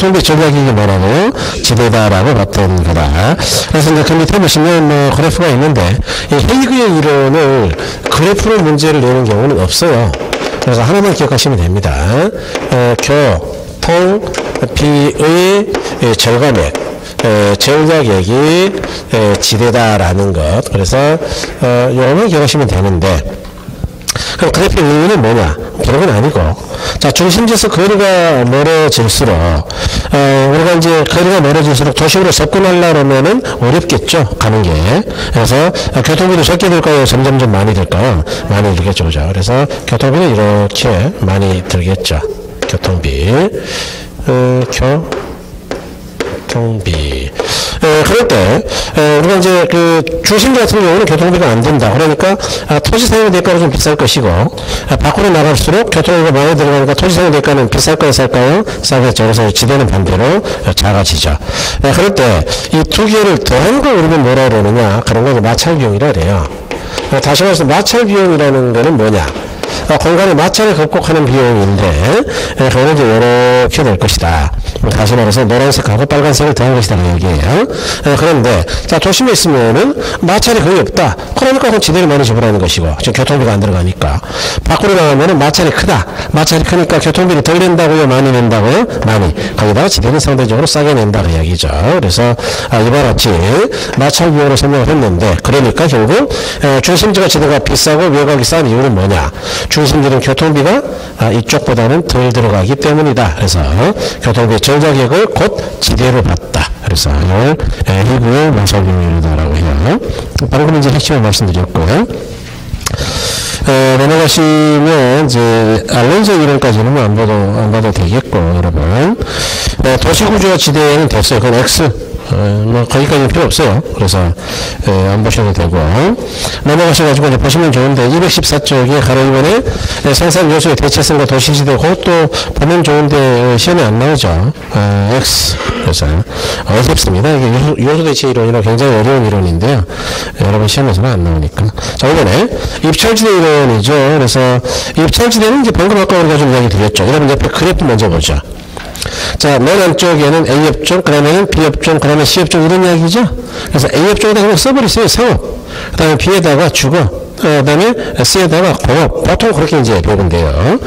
교통비 전략이 뭐라고? 지대다라고 봤던 거다. 그래서 이제 그 밑에 보시면 뭐 그래프가 있는데 이 헤이그의 이론을 그래프로 문제를 내는 경우는 없어요. 그래서 하나만 기억하시면 됩니다. 어, 교통 비의 절감액 에, 전략액이 에, 지대다라는 것. 그래서 어, 요거만 기억하시면 되는데 그럼 그래프의 의미는 뭐냐? 별건 아니고. 자, 중심지에서 거리가 멀어질수록, 어, 우리가 이제 거리가 멀어질수록 도시로 접근하려면은 어렵겠죠? 가는 게. 그래서 교통비도 적게 들까요? 점점점 많이 들까요? 많이 들겠죠. 그죠? 그래서 교통비는 이렇게 많이 들겠죠. 교통비. 어, 교, 교통비. 에, 그럴 때, 에, 우리가 이제 그 중심 같은 경우는 교통비가 안 든다. 그러니까 아, 토지 사용 대가가 좀 비쌀 것이고, 아, 밖으로 나갈수록 교통비가 많이 들어가니까 토지 사용 대가는 비쌀 거요, 쌀까요? 싸겠죠. 그래서 지대는 반대로 작아지죠. 에, 그럴 때 이 두 개를 더한 걸 우리는 뭐라 그러느냐? 그런 걸 마찰 비용이라 그래요. 에, 다시 말해서 마찰 비용이라는 거는 뭐냐? 어, 공간의 마찰을 극복하는 비용인데 예, 그거는 이제 이렇게 될 것이다. 다시 말해서 노란색하고 빨간색을 더한 것이다 그 얘기예요. 예, 그런데 자 도심에 있으면은 마찰이 거의 없다. 그러니까 그건 지대를 많이 지불하는 것이고 지금 교통비가 안 들어가니까 밖으로 나가면은 마찰이 크다. 마찰이 크니까 교통비를 덜 낸다고요, 많이 낸다고요, 많이. 거기다가 지대는 상대적으로 싸게 낸다 그 얘기죠. 그래서 아, 이와 같이 마찰 비용으로 설명을 했는데 그러니까 결국 에, 중심지가 지대가 비싸고 외곽이 싼 이유는 뭐냐? 중심지는 교통비가 아, 이쪽보다는 덜 들어가기 때문이다. 그래서 교통비 전자객을 곧 지대로 받다. 그래서 이걸 일부 마찰비용이다라고 해요. 방금 이제 핵심을 말씀드렸고요. 에, 넘어가시면 이제 알론소 이론까지는 안 봐도 안 봐도 되겠고 여러분 에, 도시구조와 지대는 됐어요. 그건 X. 어, 뭐 거기까지는 필요 없어요. 그래서 에, 안 보셔도 되고 넘어가셔가지고 이제 보시면 좋은데 214쪽에 가로 1번에 생산 요소의 대체성과 도시지대 그것도 보면 좋은데 어, 시험에 안 나오죠. 어, X 그래서 어렵습니다. 이게 요소, 요소 대체 이론이라 굉장히 어려운 이론인데요. 여러분 시험에서는 안 나오니까. 자 이번에 입찰지대 이론이죠. 그래서 입찰지대는 이제 방금 아까 우리가 좀 이야기 드렸죠. 여러분 옆에 그래프 먼저 보죠. 자, 맨 안쪽에는 A업종, 그 다음에는 B업종, 그 다음에 C업종 이런 이야기죠. 그래서 A업종에다 그냥 써버리세요. 사업. 그 다음에 B에다가 주거. 그 다음에 C에다가 공업. 보통 그렇게 이제 돼요.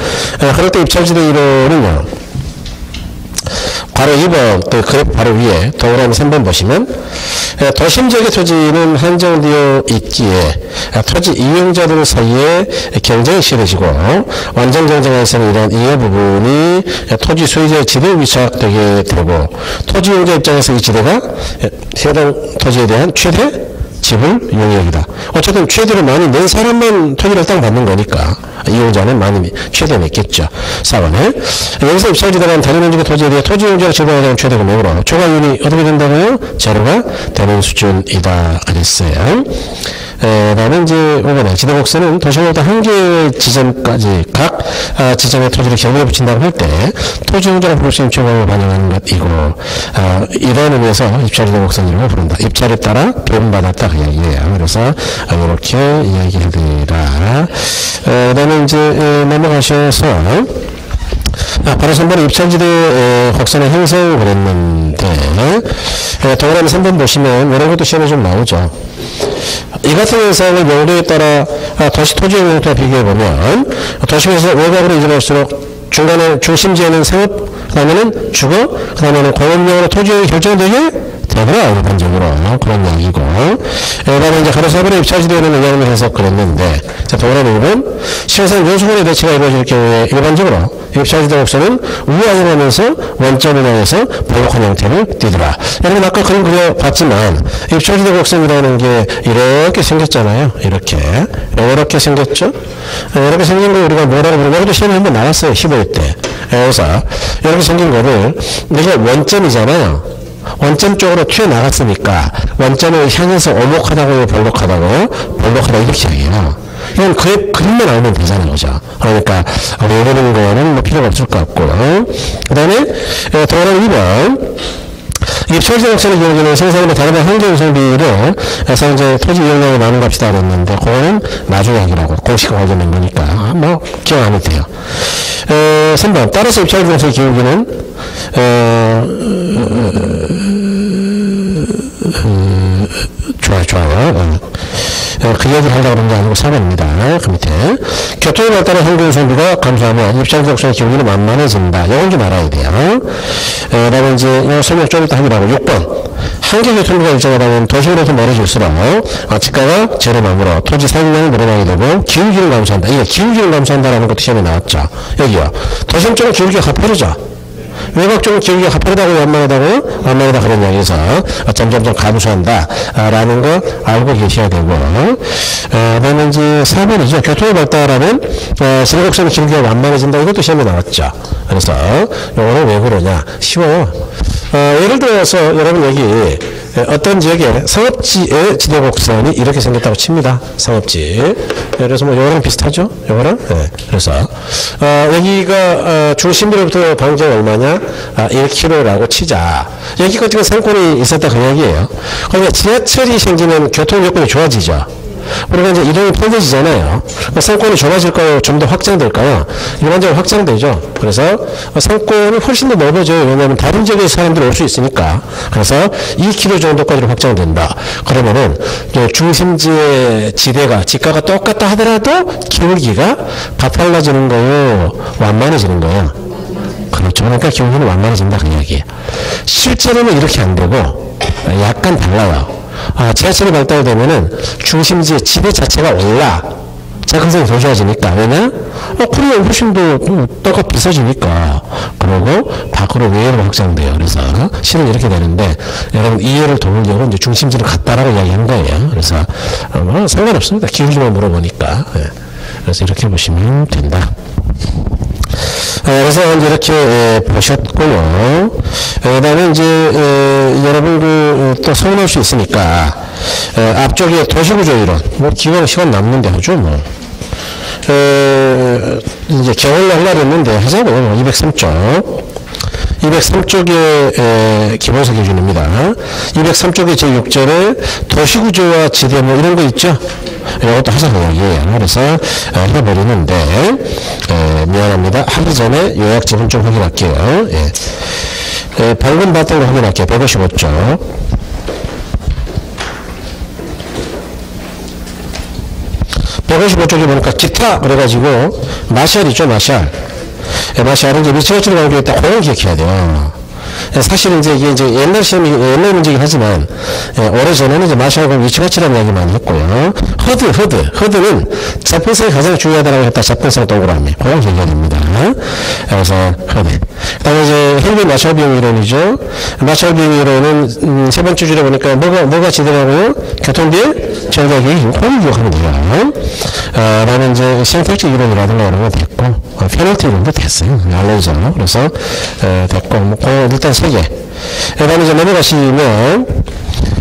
어, 그럴 때 입찰지대 이론은요. 바로 2번 그 그래프 바로 위에 동그라미 3번 보시면 에, 도심 지역의 토지는 한정되어 있기에 아, 토지 이용자들 사이에 경쟁이 싫어지고 완전 경쟁에서는 이런 이해 부분이 토지 소유자의 지대에 위착되게 되고 토지 이용자 입장에서 이 지대가 에, 해당 토지에 대한 최대 지불 용역이다. 어쨌든 최대로 많이 낸 사람만 토지를 땅 받는 거니까 이용자는 많이 최대 냈겠죠. 4번에 여기서 입찰지대가 다른 현지의 토지에 대해 토지 이용자가 지불하게 되는 최대 금액으로 초과이윤이 어떻게 된다고요? 제로가 되는 수준이다 그랬어요. 에, 다음에 이제 5번에 지대곡선은 도시보다 한개 지점까지 각 아, 지점의 토지를 경계에 붙인다고 할 때 토지 이용자가 부를 수 있는 최고를 반영하는 것이고 아, 이런 의미에서 입찰지대 곡선이라고 부른다. 입찰에 따라 배분받았다 그 얘기예요. 그래서 아, 이렇게 이야기해드리라. 그 다음에 이제 에, 넘어가셔서 아, 바로 3번에 입찰지대 에, 곡선의 형성을 그랬는데 에, 동그라미 3번 보시면 이런 것도 시험에 좀 나오죠. 이 같은 현상을 용도에 따라 아, 도시 토지 용도와 비교해보면 도시에서 외곽으로 이전할수록 중간에 중심지에는 상업, 그 다음에는 주거, 그 다음에는 공업용으로 토지용이 결정되게 되더라, 일반적으로. 그런 얘기고. 그 다음에 이제 가로 사번의 입찰지대에는 영향을 해서 그랬는데, 자, 동그라미 1번. 시행상 요소간의 대치가 이루어질 경우에 일반적으로 입찰지대 곡선은 우하로 가면서 원점을 향해서 볼록한 형태를 띠더라. 여러분 아까 그림 그려봤지만 입찰지대 곡선이라는 게 이렇게 생겼잖아요. 이렇게. 이렇게 생겼죠? 이렇게 생긴 거 우리가 뭐라고 부르냐. 이것도 시험에 한번 나왔어요. 15일 때. 그래서 이렇게 생긴 거를 이게 원점이잖아요. 원점 쪽으로 튀어나갔으니까 원점을 향해서 오목하다고 볼록하다고 볼록하다 이렇게 얘기해요. 이건 그, 그림만 알면 되잖아요. 그죠? 그러니까, 외우는 거는 뭐 필요가 없을 것 같고. 그 다음에, 동그라미 2번. 입철지 역사의 경우에는 생산과 다른 환경 성비를 해서 이제 토지 이용량이 많은 값이다 그랬는데, 그거는 나중에 하기라고. 공식과 관련된 거니까. 뭐, 기억 안 해도 돼요. 에, 3번. 따라서 입찰 공사의 기울기는 어, 좋아요, 좋아요. 어. 어, 그 얘기를 하려고 그런 게 아니고 4번입니다. 그 밑에. 교통에 발달한 환경 소비가 감소하면 입장 적성의 기울기는 만만해진다. 이건 좀 알아야 돼요. 어, 다음에 이제, 이 설명 좀 이따 하기로 하고, 6번. 한계 교통비가 일정하다면 도시로부터 멀어질수록, 어, 집가가 저렴하므로 토지 사용량이 늘어나게 되고, 기울기를 감소한다. 이게 기울기를 감소한다라는 것도 시험에 나왔죠. 여기요. 도심 쪽은 기울기가 가파르죠. 외곽 쪽은 기울기가 가파르다고 완만하다고 완만하다 그런 이야기에서 점점점 감소한다 라는 거 알고 계셔야 되고 어, 그다음에 이제 4번이죠. 교통의 발달하면 어, 지구곡선 기울기가 완만해진다 이것도 시험에 나왔죠. 그래서 요거는 왜 그러냐 쉬워요. 어, 예를 들어서 여러분 여기 어떤 지역에 상업지의 지대곡선이 이렇게 생겼다고 칩니다. 상업지. 그래서 뭐 요거랑 비슷하죠? 요거랑? 네. 그래서 어, 여기가 어, 중심부로부터 방정이 얼마냐? 아, 1km라고 치자. 여기 같은 건 상권이 있었다 그 얘기예요. 그러니까 지하철이 생기면 교통 여건이 좋아지죠. 우리가 이제 이동이 편해지잖아요. 그러니까 상권이 좁아질까요? 좀 더 확장될까요? 일반적으로 확장되죠. 그래서 상권이 훨씬 더 넓어져요. 왜냐하면 다른 지역에서 사람들이 올 수 있으니까. 그래서 2km 정도까지로 확장된다. 그러면은 중심지의 지대가 지가가 똑같다 하더라도 기울기가 가팔라지는 거요, 완만해지는 거예요. 그렇죠. 그러니까 기울기는 완만해진다 그 이야기예요. 실제로는 이렇게 안 되고 약간 달라요. 아, 지하철이 발달되면은 중심지의 지대 자체가 올라. 작은성이 더 좋아지니까. 왜냐? 어, 코리아 훨씬 더 떠가 비싸지니까. 그러고 밖으로 외로 확장돼요. 그래서 실은 이렇게 되는데 여러분 이해를 도우려고 이제 중심지를 갖다라고 이야기한 거예요. 그래서 어, 뭐 상관없습니다. 기울기만 물어보니까. 예. 그래서 이렇게 보시면 된다. 어, 그래서 이제 이렇게 예, 보셨고요. 그 다음에 이제 예, 여러분 그또 서운할 수 있으니까 예, 앞쪽에 도시구조 이론 뭐 기왕 시간 남는데 하죠 뭐. 에, 이제 겨울날 하려했는데 하자고요. 203쪽. 203쪽의 에, 기본서 기준입니다. 203쪽의 제6절에 도시구조와 지대 뭐 이런 거 있죠? 이것도 하자고 이야기예요. 그래서 에, 해버리는데 에, 미안합니다. 하기 전에 요약집은 좀 확인할게요. 예. 에, 방금 봤던 거 확인할게요. 155쪽. 155쪽에 보니까 기타 그래가지고 마샬 예, 마샬은 이제 미치가치로 관계했다 그걸 기억해야 돼요 예, 사실은 이제 이게 이제 옛날 시험이 옛날 문제긴 하지만 예, 오래 전에는 이제 마샬과 위치가치라는 이야기 많이 했고요. 허드 허드 허드는 접근성이 가장 중요하다고 했다. 접근성 동그라미. 기억해야 됩니다. 그래서 허드. 그 다음에 이제 헬비 마샬 비용 이론이죠. 마샬 비용 이론은 음, 세 번째 줄에 보니까 뭐가 뭐가 지더라고요? 교통비의 전략이 그걸 기억하면 돼요 어, 라는 이제 선택지 이론이라든가 이런 거 됐고 어, 페널티 이론도 됐어요. 알려져 그래서 어, 됐고 뭐 그, 일단 세 개. 그 다음에 이제 넘어가시면,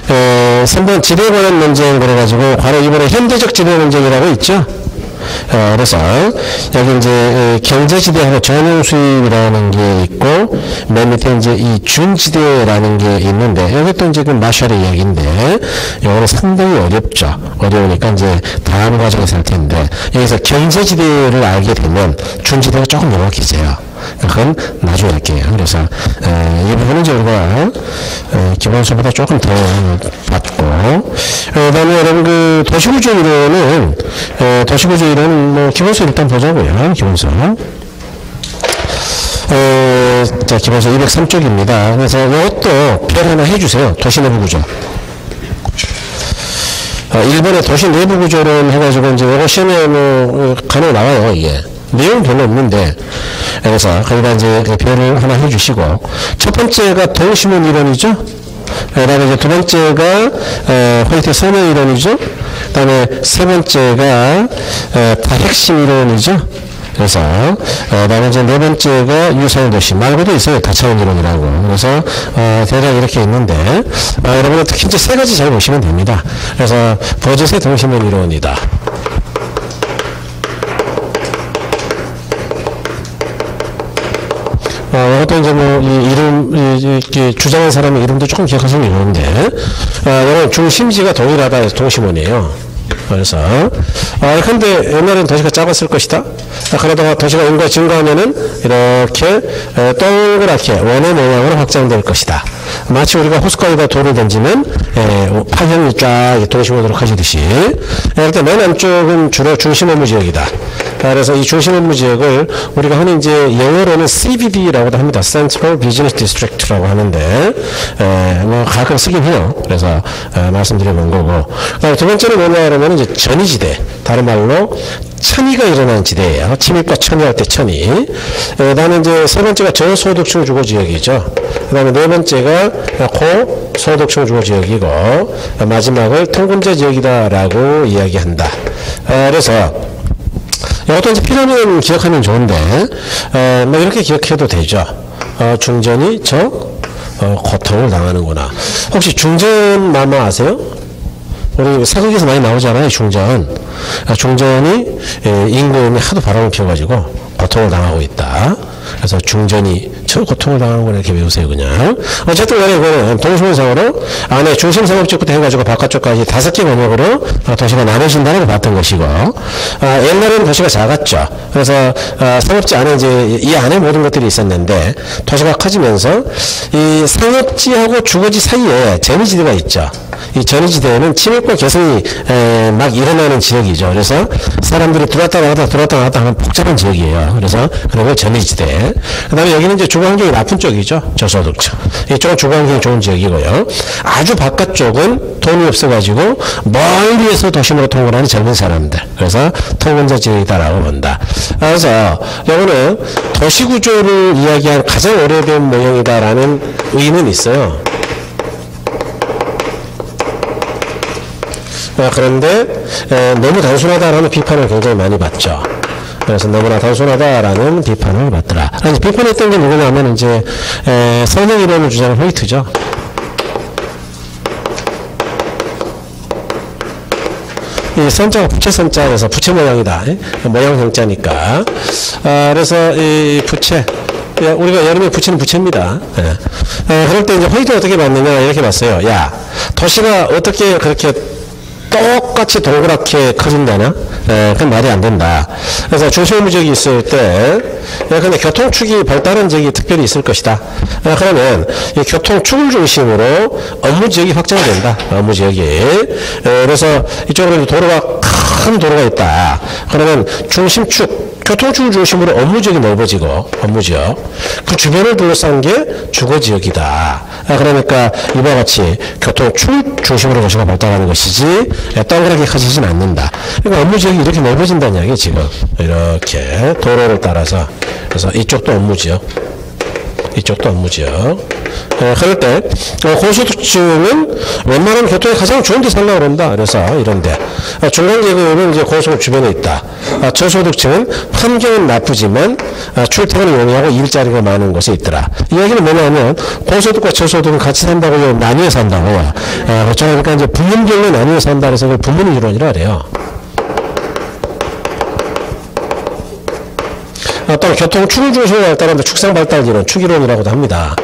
어, 3번 지대 관련 논쟁 그래가지고, 바로 이번에 현대적 지대 논쟁이라고 있죠? 어, 그래서, 여기 이제, 경제지대하고 전용 수입이라는 게 있고, 맨 밑에 이제 이 준지대라는 게 있는데, 여기 또 이제 그 마샬의 이야기인데, 이거는 상당히 어렵죠. 어려우니까 이제 다음 과정에서 할 텐데, 여기서 경제지대를 알게 되면, 준지대가 조금 명확해져요. 그건 나중에 할게요. 그래서 에, 이 부분은 이제 우리가 에, 기본서보다 조금 더 받고 그 다음에 여러분 그 도시구조 이론은 에, 도시구조 이론은 뭐 기본서 일단 보자고요. 기본서 어, 자 기본서 203쪽입니다. 그래서 이것도 별 하나 해주세요. 도시 내부 구조 어, 일본의 도시 내부 구조론 해가지고 이제 이거 시험에 뭐 간혹 나와요 이게 내용 별로 없는데 그래서 거기다 이제 그 별을 하나 해주시고 첫 번째가 동시문 이론이죠. 그 다음에 이제 두 번째가 어, 화이트 설명 이론이죠. 그 다음에 세 번째가 어, 다 핵심 이론이죠. 그래서 어, 다음에 이제 네 번째가 유사형 도시 말고도 있어요. 다차원 이론이라고. 그래서 어, 대략 이렇게 있는데 어, 여러분은 특히 이제 세 가지 잘 보시면 됩니다. 그래서 버젓의 동시문 이론이다. 어, 이것도 이제 뭐, 이 이름, 이, 이, 주장한 사람의 이름도 조금 기억하시면 좋은데, 어, 이건 중심지가 동일하다 해서 동심원이에요. 그래서 아, 근데 옛날에는 도시가 작았을 것이다. 아, 그러다가 도시가 인구가 증가하면은 이렇게 에, 동그랗게 원의 모양으로 확장될 것이다. 마치 우리가 호숫가에다 돌을 던지면 에, 파형이 쫙 동심으로 가지듯이 이렇게 맨 안쪽은 주로 중심 업무 지역이다. 아, 그래서 이 중심 업무 지역을 우리가 흔히 이제 영어로는 CBD라고도 합니다. Central Business District라고 하는데 에, 뭐 가끔 쓰긴 해요. 그래서 에, 말씀드려본 거고. 그다음에 두 번째는 뭐냐 그러면 이제 전이지대. 다른 말로 천이가 일어나는 지대예요. 침입과 천이할 때 천이. 그 다음에 이제 세 번째가 저소득층 주거 지역이죠. 그 다음에 네 번째가 고 소득층 주거 지역이고 마지막을 통근자 지역이다라고 이야기한다. 아, 그래서 이것도 이제 필요하면 기억하면 좋은데, 어, 뭐 이렇게 기억해도 되죠. 어, 중전이 저, 어, 고통을 당하는구나. 혹시 중전 마마 아세요? 우리 사극에서 많이 나오잖아요, 중전. 아, 중전이 예, 임금이 하도 바람을 피워가지고 고통을 당하고 있다. 그래서 중전이 저 고통을 당하는구나 이렇게 외우세요, 그냥. 어쨌든 간에 그거는 동수문상으로 안에 중심상업지부터 해가지고 바깥쪽까지 다섯 개 범역으로 어, 도시가 나눠진다는 걸 봤던 것이고, 아, 옛날에는 도시가 작았죠. 그래서 아, 상업지 안에 이제 이 안에 모든 것들이 있었는데 도시가 커지면서 이 상업지하고 주거지 사이에 재미지대가 있죠. 이 전이지대에는 침입과 개성이 에, 막 일어나는 지역이죠. 그래서 사람들이 들어왔다 나왔다 들어왔다 나왔다 하는 복잡한 지역이에요. 그래서 그리고 전이지대. 그 다음에 여기는 이제 주거 환경이 나쁜 쪽이죠. 저소득층. 이쪽은 주거 환경이 좋은 지역이고요. 아주 바깥쪽은 돈이 없어가지고 멀리에서 도심으로 통근하는 젊은 사람들. 그래서 통근자 지역이다라고 본다. 그래서 여기는 도시 구조를 이야기한 가장 오래된 모형이다라는 의의는 있어요. 어, 그런데 에, 너무 단순하다라는 비판을 굉장히 많이 받죠. 그래서 너무나 단순하다라는 비판을 받더라. 비판했던 게 누구냐면 이제 에, 선행 이론을 주장한 호이트죠. 이 선자가 부채 선자에서 부채 모양이다. 예? 모양 형자니까. 아, 그래서 이 부채 예, 우리가 여름에 부채는 부채입니다. 예. 어, 그럴 때 이제 호이트 어떻게 봤느냐 이렇게 봤어요. 야 도시가 어떻게 그렇게 똑같이 동그랗게 커진다냐? 에, 그건 말이 안 된다. 그래서 중소유 지역이 있을 때, 에, 근데 교통축이 발달한 지역이 특별히 있을 것이다. 에, 그러면 이 교통축을 중심으로 업무 지역이 확장된다. 업무 지역이. 에, 그래서 이쪽으로 도로가 큰 도로가 있다. 그러면 중심축, 교통축을 중심으로 업무지역이 넓어지고 업무지역 그 주변을 둘러싼 게 주거지역이다. 아, 그러니까 이와 같이 교통축 중심으로 도시가 발달하는 것이지 예, 동그랗게 커지진 않는다. 그러니까 업무지역이 이렇게 넓어진다는 이야기 지금 이렇게 도로를 따라서 그래서 이쪽도 업무지역 이쪽도 업무지역. 어, 그럴 때 어, 고소득층은 웬만하면 교통이 가장 좋은 데 살려고 그런다. 그래서 이런데 어, 중간계급은 이제 고속 주변에 있다. 어, 저소득층은 환경은 나쁘지만 어, 출퇴근을 용이하고 일자리가 많은 곳에 있더라. 이 얘기는 뭐냐면 고소득과 저소득은 같이 산다고 나뉘어 산다고. 어, 그러니까 이제 부문별로 나뉘어 산다 그래서 그걸 부문 이론이라 그래요. 어떤 교통 축을 중심으로 발달하는데 축상 발달 이론, 축이론이라고도 합니다.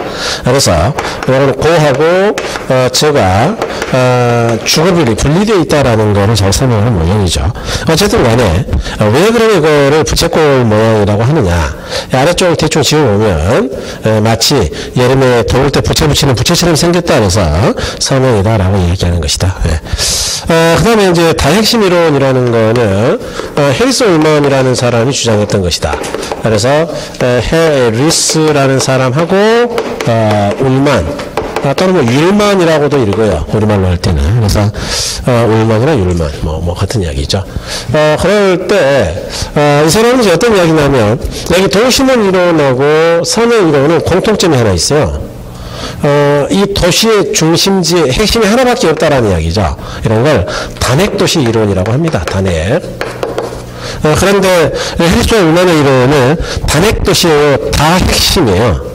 그래서 여러분 고하고 어, 제가 어, 주거비율이 분리되어 있다라는 거를 잘 설명하는 모양이죠. 어쨌든 간에 어, 왜 그럼 이거를 부채꼴 모양이라고 하느냐. 아래쪽을 대충 지어보면 어, 마치 여름에 더울 때 부채 붙이는 부채처럼 생겼다 그래서 설명이다라고 얘기하는 것이다. 네. 어, 그 다음에 이제 다핵심 이론이라는 거는 어, 해리스 올먼이라는 사람이 주장했던 것이다. 그래서 어, 해리스라는 사람하고 어, 울만 아, 또는 뭐 율만이라고도 읽어요. 우리말로 할 때는. 그래서 어, 울만이나 율만 뭐, 뭐 같은 이야기죠. 어, 그럴 때 어, 이 사람은 이제 어떤 이야기냐면 여기 동심원 이론하고 선행 이론은 공통점이 하나 있어요. 어, 이 도시의 중심지의 핵심이 하나밖에 없다라는 이야기죠. 이런 걸 단핵 도시 이론이라고 합니다. 단핵. 어, 그런데 헬스와 울만의 이론은 단핵 도시의 다 핵심이에요.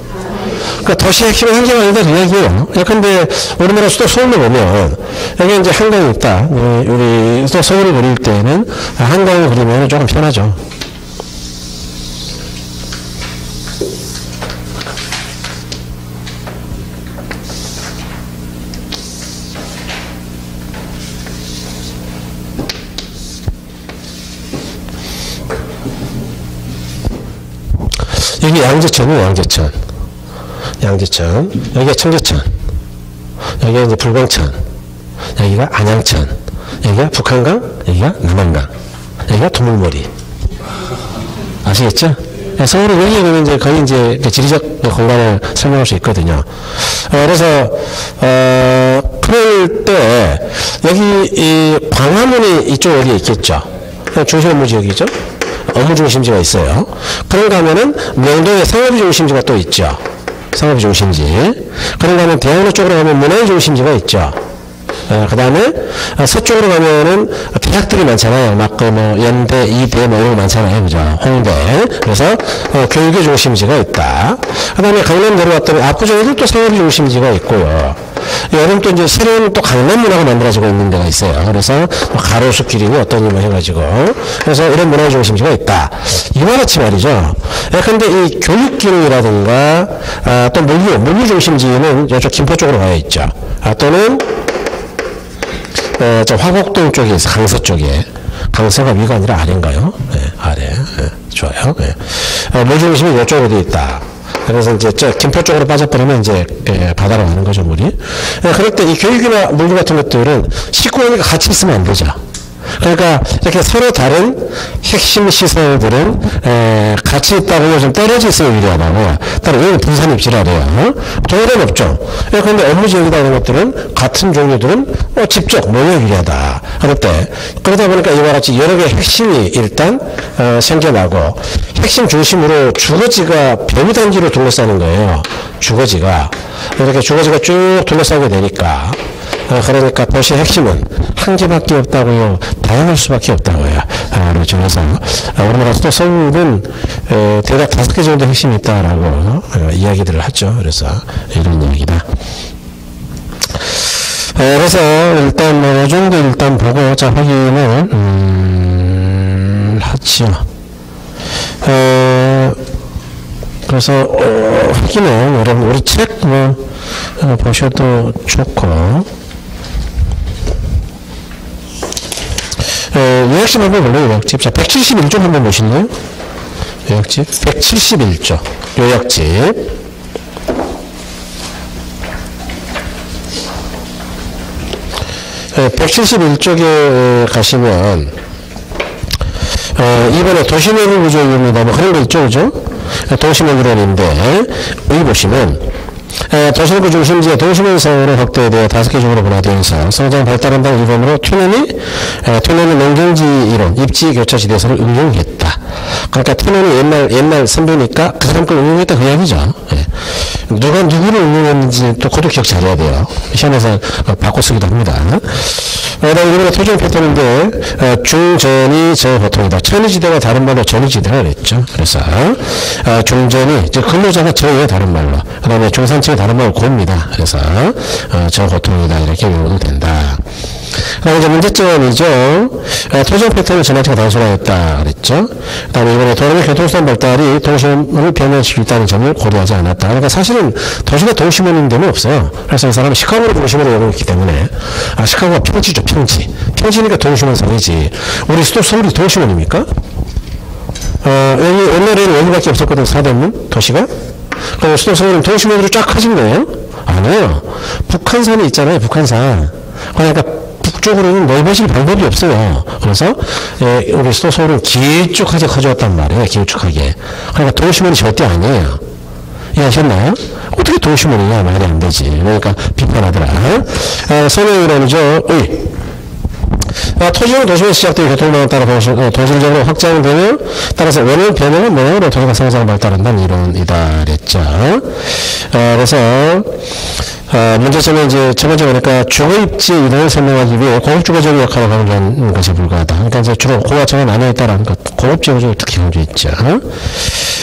그러니까 도시 핵심은 한계가 아니다 그 이야기예요. 예컨대 우리나라 수도 서울로 보면 여기 이제 한강이 있다. 우리, 또 서울을 그릴 때는 한강을 그리면 조금 편하죠. 여기 양재천이 양재천. 양재천. 여기가 청계천. 여기가 이제 불광천. 여기가 안양천. 여기가 북한강. 여기가 남한강. 여기가 도물머리. 아시겠죠? 네, 서울은 여기에 보면 이제 거의 이제 그 지리적 공간을 설명할 수 있거든요. 어, 그래서, 어, 그럴 때, 여기, 이, 광화문이 이쪽 어디에 있겠죠? 중심 업무 지역이죠? 업무 중심지가 있어요. 그런가 하면은 명동에 상업이 중심지가 또 있죠. 상업이 중심지. 그런가 하면 대학로 쪽으로 가면 문화의 중심지가 있죠. 어, 그 다음에 어, 서쪽으로 가면은 대학들이 많잖아요. 막그뭐 연대, 이대 뭐 이런 거 많잖아요. 그죠? 홍대. 그래서 어, 교육의 중심지가 있다. 그 다음에 강남 내려왔더니 압구정에도 또 상업의 중심지가 있고요. 여름 또 이제 새로운 또 강남 문화가 만들어지고 있는 데가 있어요. 그래서 뭐 가로수 길이니 어떤 일을 해가지고 그래서 이런 문화 중심지가 있다. 이와 같이 말이죠. 예, 근데 이 교육 기능이라든가 아, 또 물류, 물류 중심지는 이쪽 김포 쪽으로 가야 있죠. 아, 또는 어, 저 화곡동 쪽에 있어, 강서 쪽에. 강서가 위가 아니라 아래인가요? 네, 아래. 네, 좋아요. 네. 어, 물중심이 이쪽으로 돼 있다. 그래서 이제 저 김포 쪽으로 빠져버리면 이제 예, 바다로 가는 거죠, 물이. 예, 그럴 때 이 교육이나 물류 같은 것들은 식구원이가 같이 있으면 안 되죠. 그러니까 이렇게 서로 다른 핵심 시설들은 에, 같이 있다고 좀 떨어져 있으면 유리하다고 따로 여기 분산 입지라래요 동일은 없죠. 예, 그런데 업무 지역이다 이런 것들은 같은 종류들은 어, 집적 모여 유리하다. 때 그러다 보니까 이와 같이 여러 개의 핵심이 일단 어, 생겨나고 핵심 중심으로 주거지가 변이단지로 둘러싸는 거예요. 주거지가. 이렇게 주거지가 쭉 둘러싸게 되니까. 어, 그러니까 도시의 핵심은 한 개밖에 없다고요. 다양할 수밖에 없다고요. 아, 그렇죠. 그래서 아, 우리나라도 서울은 에, 대략 다섯 개 정도 핵심이 있다라고 어, 이야기들을 하죠. 그래서 이런 이야기다. 어, 그래서 일단 뭐, 이 정도 일단 보고 자 확인을 음, 하죠. 어, 그래서 어, 확인을 여러분 우리 책뭐 어, 보셔도 좋고 어, 요약집 한번 볼래요, 요약집. 자, 171쪽 한번 보실래요? 요약집. 171쪽. 요약집. 네, 171쪽에 가시면, 어, 이번에 도시내부 구조입니다. 뭐 그런 거 있죠, 그죠? 도시내부 구조인데, 여기 보시면, 도시내부 중심지의 도시면성으로 확대되어 다섯 개 중으로 분화되어 있어 성장 발달한다는 이름으로 튜넨이 튜넨의 농경지 이론, 입지 교차 지대에서를 응용했다. 그러니까 튜넨이 옛날 옛날 선배니까 그 사람 걸 응용했다 그 이야기죠. 예. 누가 누구를 응용했는지 또 그것도 기억 잘해야 돼요. 시험에서 어, 바꿔 쓰기도 합니다. 그다음 이번에 토종 패턴인데 어, 중전이 저보통이다. 천이지대가 다른 말로 전이지대가 그랬죠. 그래서 어, 중전이 근로자가 저의 다른 말로 그다음에 중산층의 다른 말로 고입니다. 그래서 어, 저보통이다 이렇게 외워도 된다. 그다음에 이제 문제점이죠. 어, 토종 패턴을 지나치게 단순화했다 그랬죠. 그 다음에 이번에 도로의 교통수단 발달이 도심을 변화시키고 있다는 점을 고려하지 않았다. 그러니까 사실은 도시가 도시문인 데는 없어요. 그래서 이 사람은 시카고를 도심으로 여고 있기 때문에 아 시카고가 평지죠 평지. 평지니까 도시문 성이지. 우리 수도 서울이 도시문입니까? 어, 여기 옛날에는 여기밖에 없었거든 사대문 도시가. 그럼 수도 서울은 도시문으로 쫙 커진 거예요? 아니에요. 북한산이 있잖아요. 북한산. 그러니까 북쪽으로는 넓어질 방법이 없어요. 그래서 예, 수도 서울은 길쭉하게 커졌단 말이에요. 길쭉하게. 그러니까 도시문이 절대 아니에요. 이해하셨나요? 어떻게 도시문이냐 말이 안 되지. 그러니까 비판하더라. 어, 선행이론이죠. 어이. 아, 토지는 도시에서 시작되는 교통망을 따라 도시, 어, 도시적으로 확장되면 따라서 원을 변형은 모양으로 도시가 성장 발달한다는 이론이다 그랬죠. 어, 그래서 어, 문제점은 이제 첫 번째 보니까 주거입지 이동을 설명하기 위해 고급주거적 역할을 강조하는 것에 불과하다. 그러니까 이제 주로 고가층은 나눠 있다라는 것, 고급지구조를 특히 강조했죠. 어,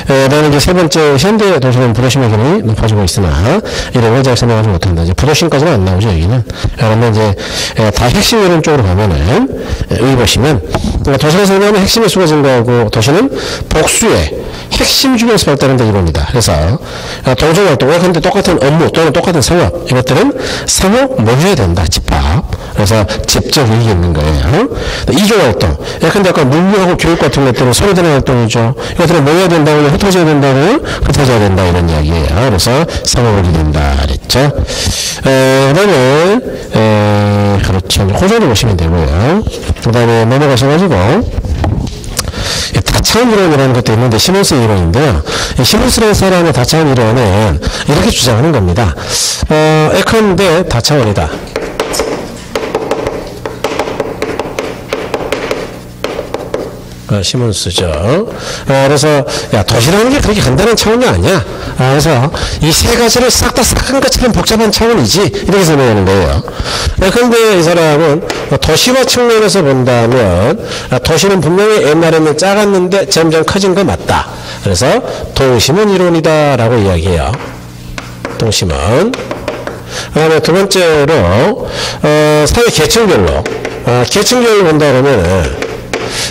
그다음에 이제 세 번째 현대 도시는 부도심의 기능이 높아지고 있으나 이런 걸잘 설명하지 못한다. 이제 부도심까지는 안 나오죠 여기는. 그러면 이제 에, 다 핵심 이론 쪽으로 가면은 에, 여기 보시면 그러니까 도시를 설명하면 핵심의 수가 증가하고 도시는 복수의 핵심 중에서 발달한다 이론이다. 그래서 어, 동종 활동, 근데 똑같은 업무 또는 똑같은 상업 이것들은 상호 모여야 된다. 집합. 그래서 집적 이익이 있는 거예요. 이종활동. 예컨대 아까 물류하고 교육 같은 것들은 소외되는 활동이죠. 이것들은 모여야 된다고 흩어져야 된다고 흩어져야 된다 이런 이야기예요. 그래서 상호를 된다 그랬죠. 에, 그다음에 에, 그렇죠. 호전을 보시면 되고요. 그 다음에 넘어가셔가지고 다차원 이론이라는 것도 있는데 시몬스 이론인데요. 시몬스라는 사람의 다차원 이론은 이렇게 주장하는 겁니다. 어, 에컨대 다차원이다. 어, 시몬스죠. 어, 그래서 야 도시라는 게 그렇게 간단한 차원이 아니야. 아, 그래서 이 세 가지를 싹 다 싹한 것처럼 복잡한 차원이지 이렇게 설명하는 거예요. 그런데 이 사람은 도시화 측면에서 본다면 아, 도시는 분명히 옛날에는 작았는데 점점 커진 거 맞다. 그래서 동심은 이론이다라고 이야기해요. 동심은. 그 다음에 두 번째로 어, 사회 계층별로 어, 계층별로 본다 그러면은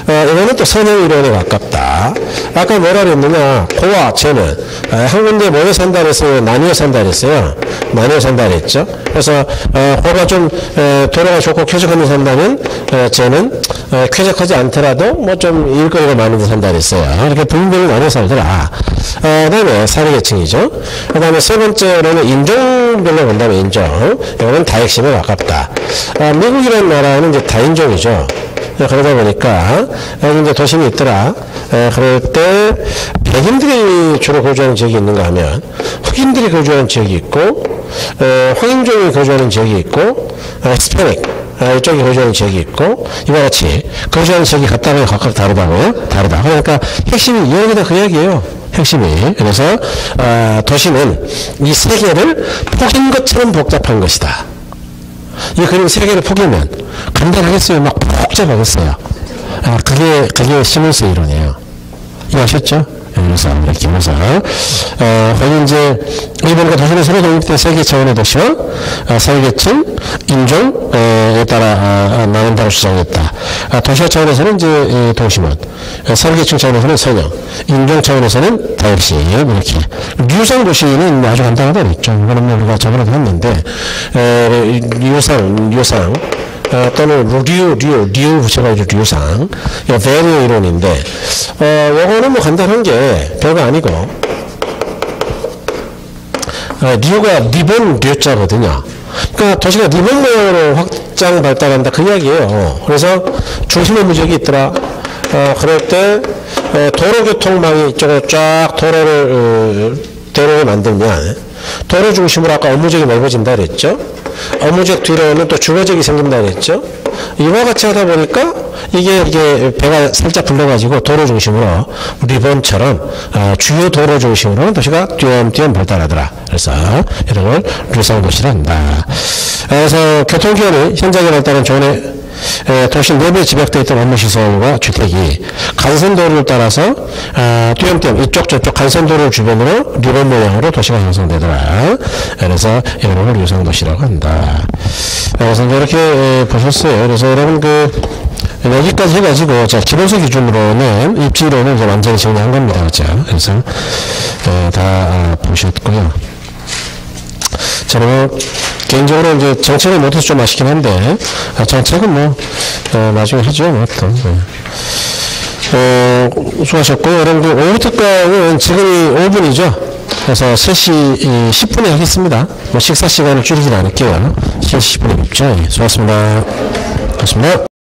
어, 이거는 또 선형 이론에 가깝다. 아까 뭐라 그랬느냐? 고와 쟤는 어, 한 군데 모여 산다 그랬어요? 나뉘어 산다 그랬어요? 나뉘어 산다 그랬죠? 그래서 어, 고가 좀 에, 도로가 좋고 쾌적한 데 산다면 어, 쟤는 어, 쾌적하지 않더라도 뭐 좀 일거리가 많은 데 산다 그랬어요. 이렇게 부분별로 나뉘어 살더라. 어, 그 다음에 사회계층이죠. 그 다음에 세 번째로는 인종별로 본다면 인종. 이거는 다핵심에 가깝다. 아, 미국이라는 나라는 이제 다인종이죠. 네, 그러다 보니까 여기 이제 도심이 있더라. 에, 그럴 때 백인들이 주로 거주하는 지역이 있는가 하면 흑인들이 거주하는 지역이 있고 에, 황인종이 거주하는 지역이 있고 에, 스페닉 아, 이쪽에 거주하는 지역이 있고 이와 같이 거주하는 지역이 같다고 각각 다르다고요? 다르다. 그러니까 핵심이 여기다 그 얘기예요. 핵심이 그래서 어, 도시는 이 세계를 포긴 것처럼 복잡한 것이다. 이 그림 세 개를 포기면 간단하겠어요? 막 복잡하겠어요? 아, 그게, 그게 시몬스 이론이에요. 이해하셨죠? 이렇게 해서 어, 거기 이제 일본과 도시는 서로 독립된 세계 차원의 도시와 어, 사회계층, 인종에 따라 아, 나눈다고 주장했다. 아, 도시화 차원에서는 이제 도시문, 어, 사회계층 차원에서는 선형, 인종 차원에서는 다역시 이렇게 유상 도시는 아주 간단하다 그랬죠. 이거는 뭐 우리가 저번에도 했는데 에, 유상, 유상 어, 또는 류, 류, 류 붙여가지고 류상. 이거 베리어 이론인데, 어, 요거는 뭐 간단한 게 별거 아니고, 어, 류가 리본 류자거든요. 그러니까 도시가 리본 모양으로 확장 발달한다 그 이야기예요. 그래서 중심의 무적이 있더라. 어, 그럴 때 어, 도로교통망이 이쪽으로 쫙 도로를 어, 도로를 만들면 도로 중심으로 아까 업무적이 넓어진다 그랬죠. 업무적 뒤로는 또 주거적이 생긴다 그랬죠. 이와 같이 하다 보니까 이게 이게 배가 살짝 불러가지고 도로 중심으로 리본처럼 어, 주요 도로 중심으로 도시가 띄엄띄엄 발달하더라. 그래서 이런 걸 류상도시라 한다. 그래서 교통기관이 현장에 발달한 존의 도시 내부에 집약되어 있던 업무시설과 주택이 간선도로를 따라서 아, 띄엄띄엄 이쪽 저쪽 간선도로 주변으로 리본 모양으로 도시가 형성되더라. 그래서 이런 걸 유상도시라고 한다. 그래서 이렇게 보셨어요. 그래서 여러분 그 여기까지 해가지고 자 기본서 기준으로는 입지로는 이제 완전히 정리한 겁니다. 그죠? 그래서 에, 다 아, 보셨고요. 자, 뭐 개인적으로 이제 정책을 못해서 좀 아쉽긴 한데 아, 정책은 뭐 어, 나중에 하죠. 뭐 또. 네. 어, 수고하셨고 여러분들 오후 특강은 지금이 5분이죠. 그래서 3시 10분에 하겠습니다. 뭐 식사 시간을 줄이진 않을게요. 3시 10분에 뵙죠. 예, 수고하셨습니다. 고맙습니다.